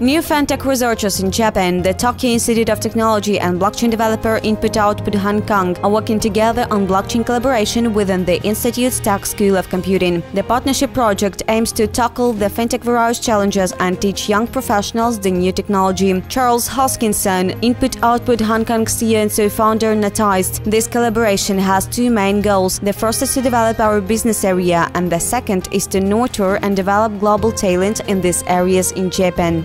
New FinTech researchers in Japan, the Tokyo Institute of Technology and blockchain developer Input Output Hong Kong are working together on blockchain collaboration within the Institute's Tech School of Computing. The partnership project aims to tackle the FinTech various challenges and teach young professionals the new technology. Charles Hoskinson, Input Output Hong Kong CEO and co-founder, noticed this collaboration has two main goals. The first is to develop our business area and the second is to nurture and develop global talent in these areas in Japan.